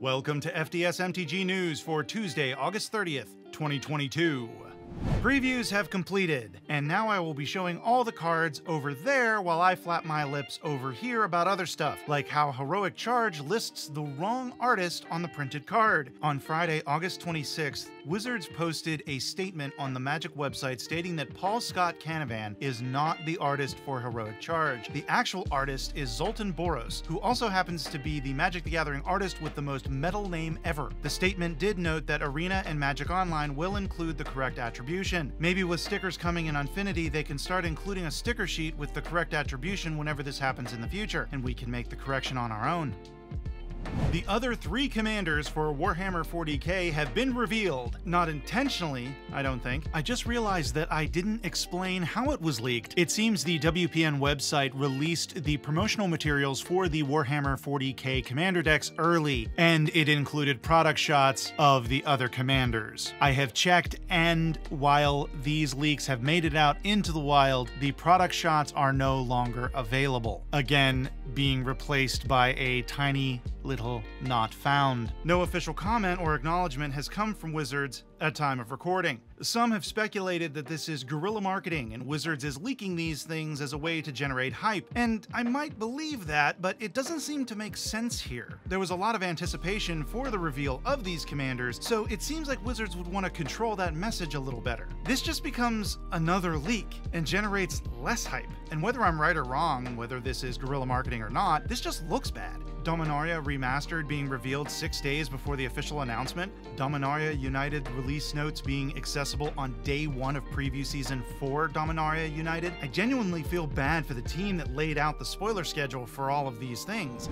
Welcome to FDS MTG News for Tuesday, August 30th, 2022. Previews have completed, and now I will be showing all the cards over there while I flap my lips over here about other stuff, like how Heroic Charge lists the wrong artist on the printed card. On Friday, August 26th, Wizards posted a statement on the Magic website stating that Paul Scott Canavan is not the artist for Heroic Charge. The actual artist is Zoltan Boros, who also happens to be the Magic the Gathering artist with the most metal name ever. The statement did note that Arena and Magic Online will include the correct attribution. Maybe with stickers coming in Unfinity, they can start including a sticker sheet with the correct attribution whenever this happens in the future, and we can make the correction on our own. The other three commanders for Warhammer 40k have been revealed. Not intentionally, I don't think. I just realized that I didn't explain how it was leaked. It seems the WPN website released the promotional materials for the Warhammer 40k commander decks early, and it included product shots of the other commanders. I have checked, and while these leaks have made it out into the wild, the product shots are no longer available. Again, being replaced by a tiny little not found. No official comment or acknowledgement has come from Wizards at time of recording. Some have speculated that this is guerrilla marketing and Wizards is leaking these things as a way to generate hype, and I might believe that, but it doesn't seem to make sense here. There was a lot of anticipation for the reveal of these commanders, so it seems like Wizards would want to control that message a little better. This just becomes another leak and generates less hype. And whether I'm right or wrong, whether this is guerrilla marketing or not, this just looks bad. Dominaria Remastered being revealed six days before the official announcement, Dominaria United release notes being accessible on day one of preview season for Dominaria United. I genuinely feel bad for the team that laid out the spoiler schedule for all of these things.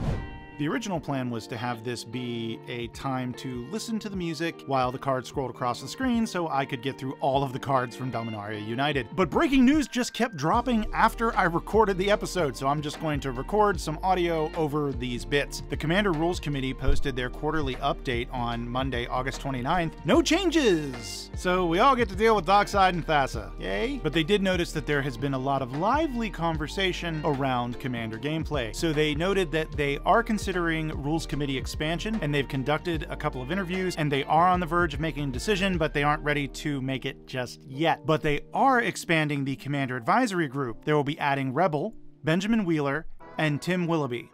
The original plan was to have this be a time to listen to the music while the cards scrolled across the screen so I could get through all of the cards from Dominaria United. But breaking news just kept dropping after I recorded the episode, so I'm just going to record some audio over these bits. The Commander Rules Committee posted their quarterly update on Monday, August 29th. No changes! So we all get to deal with Dockside and Thassa. Yay! But they did notice that there has been a lot of lively conversation around Commander gameplay. So they noted that they are considering considering Rules Committee expansion, and they've conducted a couple of interviews, and they are on the verge of making a decision, but they aren't ready to make it just yet. But they are expanding the Commander Advisory Group. They will be adding Rebel, Benjamin Wheeler, and Tim Willoughby.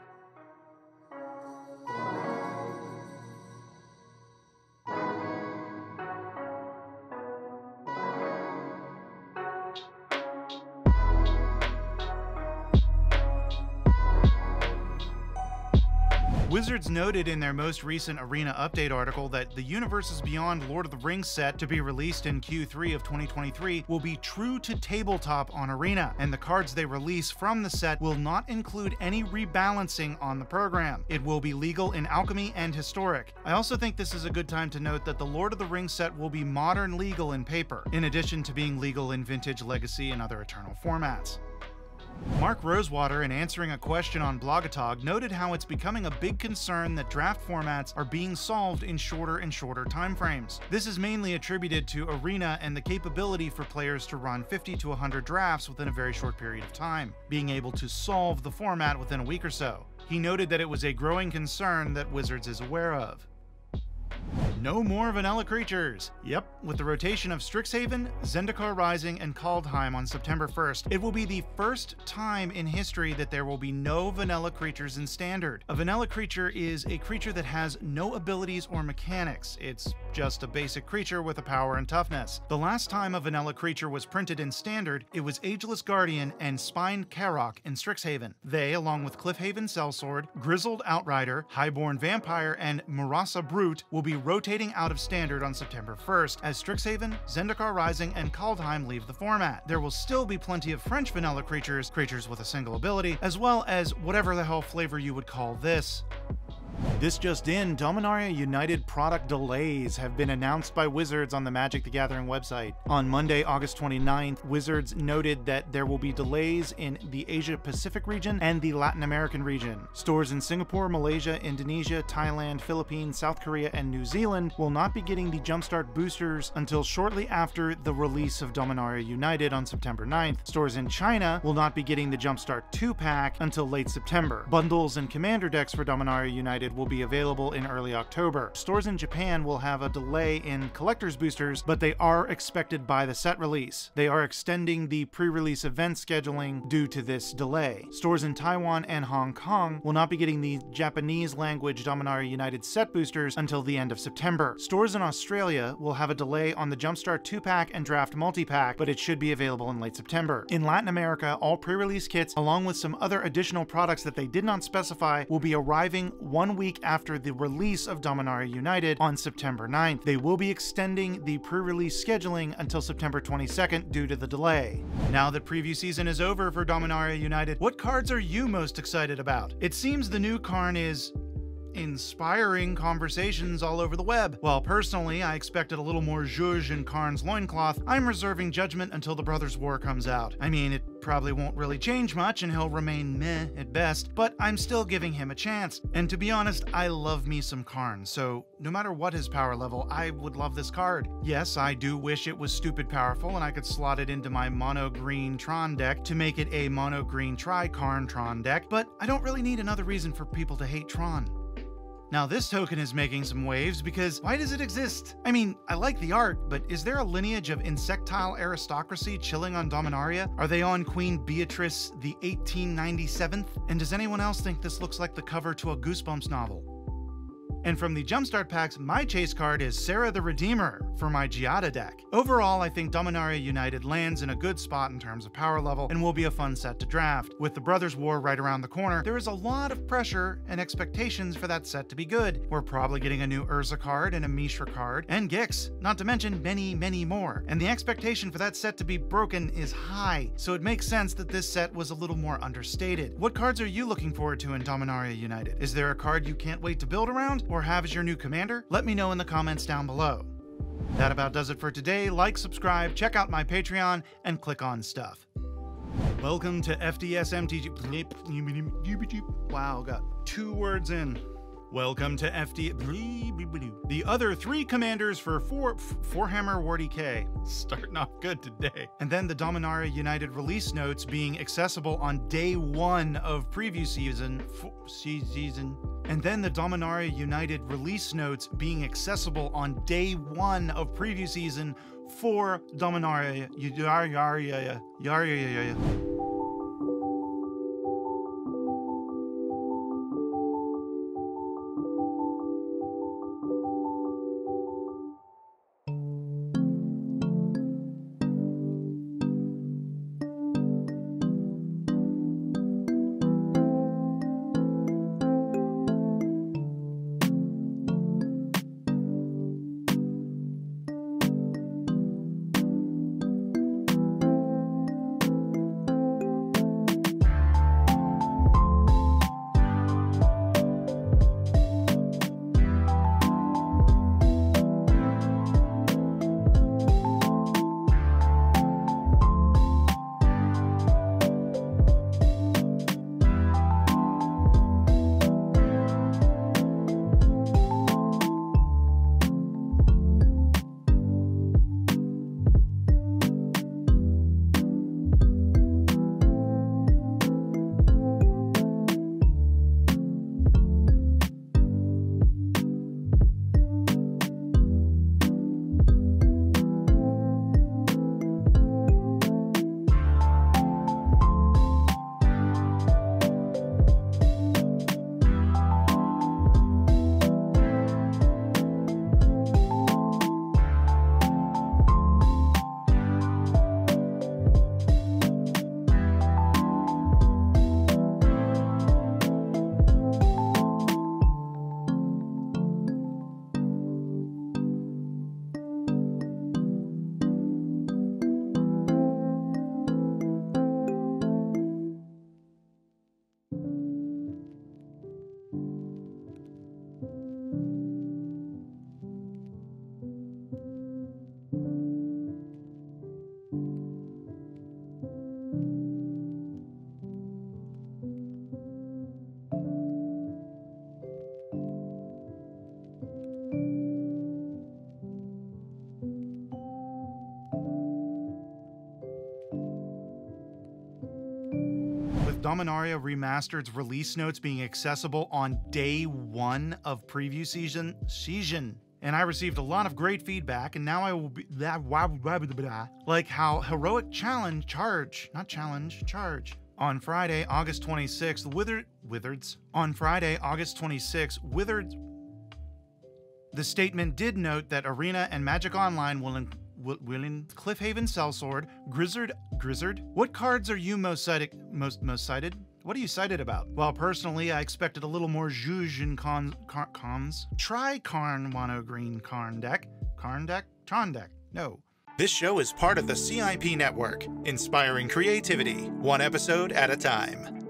Noted in their most recent Arena update article that the Universes Beyond Lord of the Rings set to be released in Q3 of 2023 will be true to tabletop on Arena, and the cards they release from the set will not include any rebalancing on the program. It will be legal in Alchemy and Historic. I also think this is a good time to note that the Lord of the Rings set will be modern legal in paper, in addition to being legal in Vintage, Legacy, and other Eternal formats. Mark Rosewater, in answering a question on Blogatog, noted how it's becoming a big concern that draft formats are being solved in shorter and shorter timeframes. This is mainly attributed to Arena and the capability for players to run 50 to 100 drafts within a very short period of time, being able to solve the format within a week or so. He noted that it was a growing concern that Wizards is aware of. No more vanilla creatures! Yep, with the rotation of Strixhaven, Zendikar Rising, and Kaldheim on September 1st, it will be the first time in history that there will be no vanilla creatures in Standard. A vanilla creature is a creature that has no abilities or mechanics. It's just a basic creature with a power and toughness. The last time a vanilla creature was printed in Standard, it was Ageless Guardian and Spined Karok in Strixhaven. They, along with Cliffhaven Sellsword, Grizzled Outrider, Highborn Vampire, and Murasa Brute, will be rotating out of Standard on September 1st, as Strixhaven, Zendikar Rising, and Kaldheim leave the format. There will still be plenty of French vanilla creatures, creatures with a single ability, as well as whatever the hell flavor you would call this. This just in, Dominaria United product delays have been announced by Wizards on the Magic the Gathering website. On Monday, August 29th, Wizards noted that there will be delays in the Asia Pacific region and the Latin American region. Stores in Singapore, Malaysia, Indonesia, Thailand, Philippines, South Korea, and New Zealand will not be getting the Jumpstart boosters until shortly after the release of Dominaria United on September 9th. Stores in China will not be getting the Jumpstart 2 pack until late September. Bundles and commander decks for Dominaria United United will be available in early October. Stores in Japan will have a delay in collector's boosters, but they are expected by the set release. They are extending the pre release event scheduling due to this delay. Stores in Taiwan and Hong Kong will not be getting the Japanese language Dominaria United set boosters until the end of September. Stores in Australia will have a delay on the Jumpstart 2 pack and Draft multi pack, but it should be available in late September. In Latin America, all pre release kits, along with some other additional products that they did not specify, will be arriving one week after the release of Dominaria United on September 9th. They will be extending the pre release scheduling until September 22nd due to the delay. Now that preview season is over for Dominaria United, what cards are you most excited about? It seems the new Karn is inspiring conversations all over the web. While personally I expected a little more zhuzh in Karn's loincloth, I'm reserving judgment until the Brothers' War comes out. I mean, it probably won't really change much and he'll remain meh at best, but I'm still giving him a chance. And to be honest, I love me some Karn, so no matter what his power level, I would love this card. Yes, I do wish it was stupid powerful and I could slot it into my mono green Tron deck to make it a mono green tri Karn Tron deck, but I don't really need another reason for people to hate Tron. Now, this token is making some waves because why does it exist? I mean, I like the art, but is there a lineage of insectile aristocracy chilling on Dominaria? Are they on Queen Beatrice the 1897th? And does anyone else think this looks like the cover to a Goosebumps novel? And from the Jumpstart packs, my chase card is Serra the Redeemer for my Giada deck. Overall, I think Dominaria United lands in a good spot in terms of power level and will be a fun set to draft. With the Brothers War right around the corner, there is a lot of pressure and expectations for that set to be good. We're probably getting a new Urza card and a Mishra card, and Gix, not to mention many, many more. And the expectation for that set to be broken is high, so it makes sense that this set was a little more understated. What cards are you looking forward to in Dominaria United? Is there a card you can't wait to build around? Or have as your new commander? Let me know in the comments down below. That about does it for today. Like, subscribe, check out my Patreon, and click on stuff. Welcome to FDS MTG. Wow, got two words in. Welcome to FD. The other three commanders for four Fourhammer Wardy K. Starting off good today. And then the Dominaria United release notes being accessible on day one of preview season. Season. And then the Dominaria United release notes being accessible on day one of preview season for Dominaria. Yar yar yar Dominaria Remastered's release notes being accessible on day one of preview season. Season. And I received a lot of great feedback, and now I will be that like how heroic challenge charge, not challenge, charge. On Friday, August 26th, Withered Wizards. On Friday, August 26th, Withered. The statement did note that Arena and Magic Online will in, will, will in Cliffhaven Sellsword, Grizzard, Grizzard. What cards are you most cited? Most most cited? What are you cited about? Well, personally, I expected a little more zhuzh in con, car, cons. Try Karn Mono Green Karn deck. Karn deck? Tron deck. No. This show is part of the CIP network, inspiring creativity, one episode at a time.